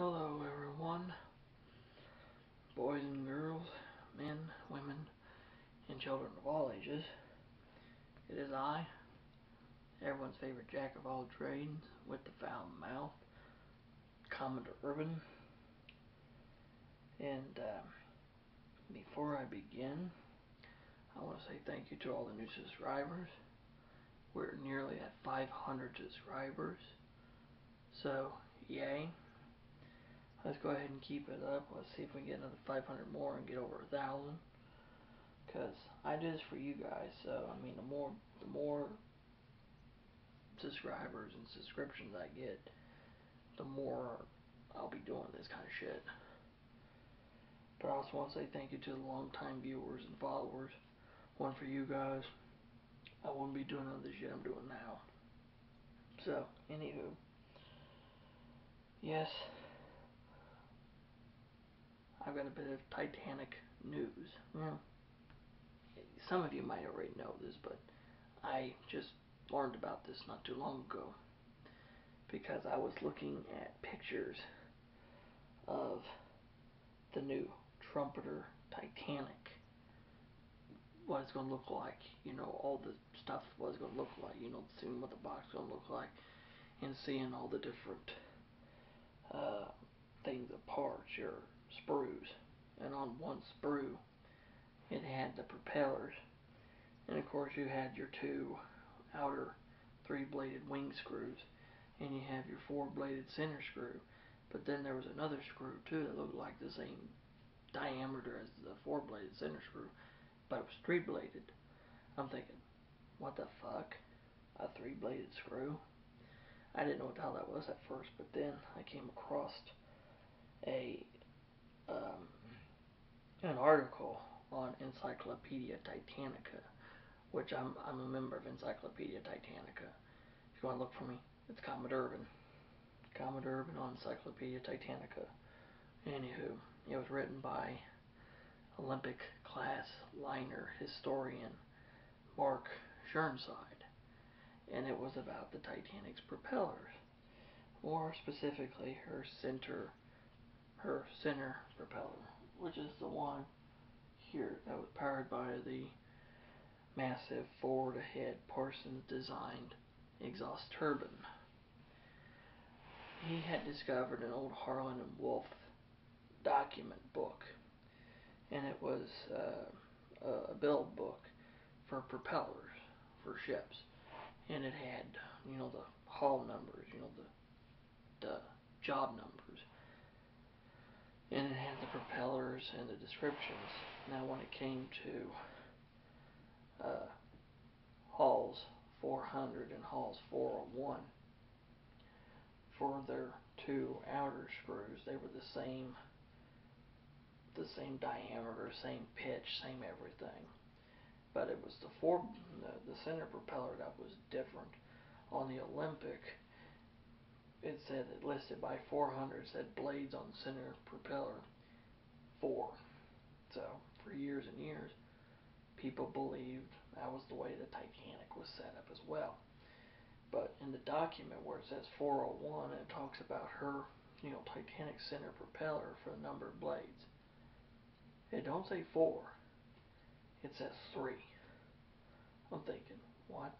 Hello, everyone. Boys and girls, men, women, and children of all ages. It is I, everyone's favorite jack of all trades with the foul mouth, Commodore Urban. And uh, before I begin, I want to say thank you to all the new subscribers. We're nearly at 500 subscribers. So, yay. Let's go ahead and keep it up. Let's see if we can get another 500 more and get over a thousand. Cause I do this for you guys. So I mean, the more the more subscribers and subscriptions I get, the more I'll be doing this kind of shit. But I also want to say thank you to the longtime viewers and followers. One for you guys. I wouldn't be doing all this shit I'm doing now. So, anywho. Yes, I've got a bit of Titanic news. Yeah. Some of you might already know this, but I just learned about this not too long ago because I was looking at pictures of the new trumpeter Titanic. What it's going to look like, you know, all the stuff, what it's going to look like, you know, seeing what the box is going to look like, and seeing all the different uh, things, the parts, your sprues, and on one sprue it had the propellers, and of course you had your two outer three-bladed wing screws, and you have your four-bladed center screw. But then there was another screw too that looked like the same diameter as the four-bladed center screw, but it was three-bladed. I'm thinking, what the fuck? A three-bladed screw? I didn't know what the hell that was at first, but then I came across a um, an article on Encyclopedia Titanica, which I'm I'm a member of Encyclopedia Titanica. If you want to look for me, it's Commodore Urban. Commodore Urban on Encyclopedia Titanica. Anywho, it was written by Olympic class liner historian Mark Chirnside, and it was about the Titanic's propellers, more specifically her center her center propeller, which is the one here that was powered by the massive forward ahead Parsons designed exhaust turbine. He had discovered an old Harland and Wolff document book, and it was uh, a build book for propellers for ships, and it had you know the hull numbers, you know the the job numbers, and it had the propellers and the descriptions. Now, when it came to uh, hulls 400 and Halls 401, for their two outer screws, they were the same, the same diameter, same pitch, same everything. But it was the four, the, the center propeller that was different. On the Olympic, it said it listed by 400 said blades on center propeller four. So for years and years, people believed that was the way the Titanic was set up as well. But in the document where it says 401, it talks about her, you know, Titanic center propeller for the number of blades. It don't say four. It says three. I'm thinking, what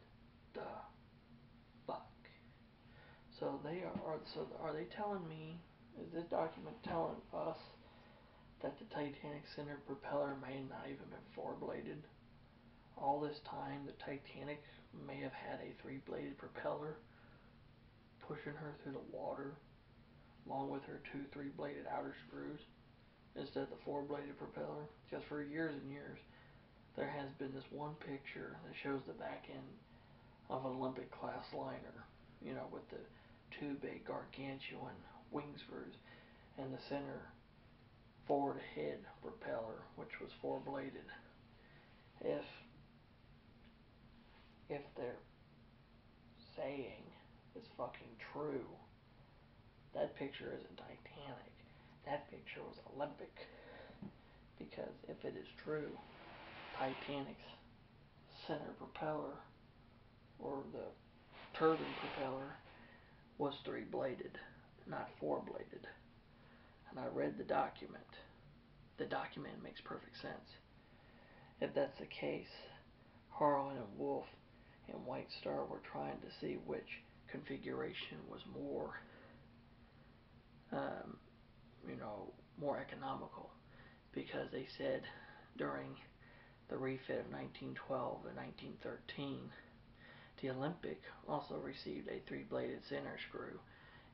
the so they are. So are they telling me? Is this document telling us that the Titanic center propeller may not even been four-bladed? All this time, the Titanic may have had a three-bladed propeller pushing her through the water, along with her two three-bladed outer screws, instead of the four-bladed propeller. Because for years and years, there has been this one picture that shows the back end of an Olympic class liner, you know, with the two big gargantuan wing screws and the center forward head propeller, which was four bladed. If if they're saying is fucking true, that picture isn't Titanic. That picture was Olympic. Because if it is true, Titanic's center propeller or the turbine propeller was three bladed, not four bladed. and I read the document. The document makes perfect sense. If that's the case, Harland and Wolff and White Star were trying to see which configuration was more, um, you know, more economical, because they said during the refit of 1912 and 1913, the Olympic also received a three-bladed center screw,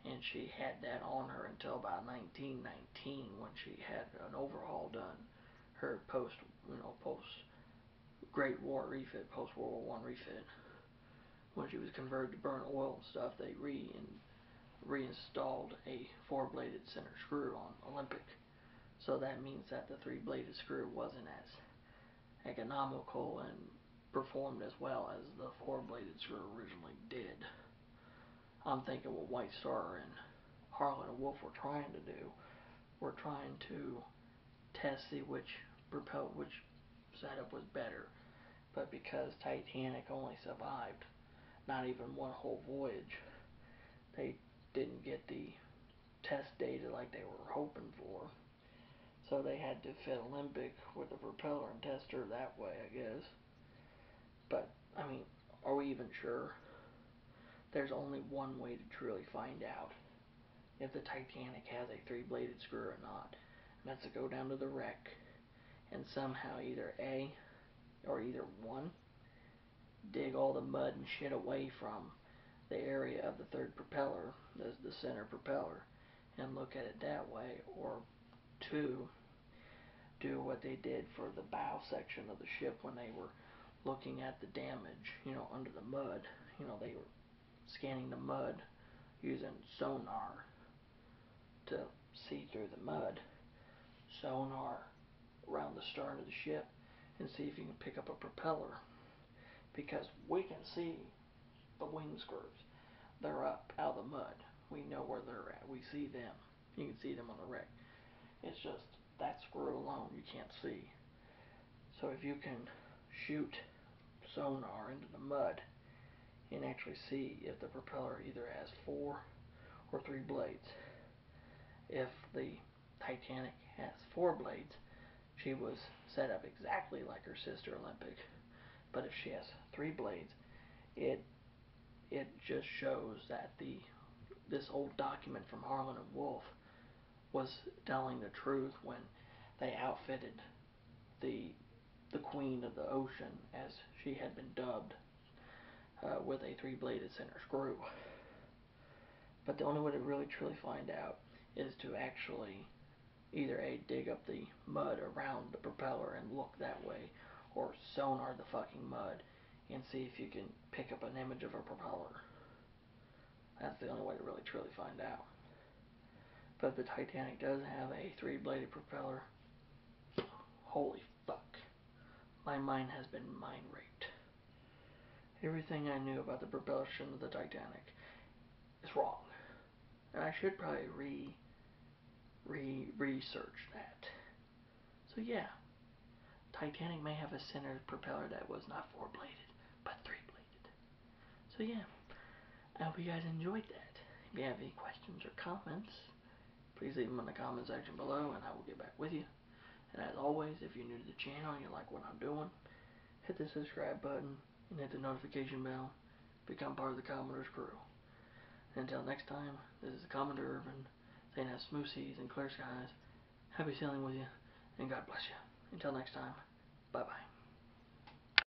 and she had that on her until about 1919 when she had an overhaul done. Her post, you know, post Great War refit, post World War One refit. When she was converted to burn oil and stuff, they re reinstalled a four-bladed center screw on Olympic. So that means that the three-bladed screw wasn't as economical and performed as well as the four-bladed screw originally did. I'm thinking what White Star and Harland and Wolff were trying to do, were trying to test see which propel which setup was better. But because Titanic only survived not even one whole voyage, they didn't get the test data like they were hoping for. So they had to fit Olympic with a propeller and test her that way, I guess. But, I mean, are we even sure? There's only one way to truly find out if the Titanic has a three-bladed screw or not. And that's to go down to the wreck and somehow either A, or either one, dig all the mud and shit away from the area of the third propeller, the, the center propeller, and look at it that way, or two, do what they did for the bow section of the ship when they were looking at the damage, you know, under the mud. You know, they were scanning the mud using sonar to see through the mud. Sonar around the stern of the ship and see if you can pick up a propeller. Because we can see the wing screws. They're up out of the mud. We know where they're at. We see them. You can see them on the wreck. It's just that screw alone you can't see. So if you can shoot sonar into the mud and actually see if the propeller either has four or three blades. If the Titanic has four blades, she was set up exactly like her sister Olympic. But if she has three blades, it it just shows that the this old document from Harland and Wolff was telling the truth when they outfitted the the queen of the ocean as she had been dubbed uh, with a three-bladed center screw. But the only way to really truly find out is to actually either a dig up the mud around the propeller and look that way, or sonar the fucking mud and see if you can pick up an image of a propeller. That's the only way to really truly find out. But the Titanic does have a three-bladed propeller. Holy. My mind has been mind raped. Everything I knew about the propulsion of the Titanic is wrong. And I should probably re re research that. So yeah, Titanic may have a center propeller that was not four bladed, but three bladed. So yeah, I hope you guys enjoyed that. If you have any questions or comments, please leave them in the comment section below and I will get back with you. And as always, if you're new to the channel and you like what I'm doing, hit the subscribe button and hit the notification bell. Become part of the Commodore's crew. And until next time, this is the Commodore Urban saying have smooth seas and clear skies. Happy sailing with you, and God bless you. Until next time, bye bye.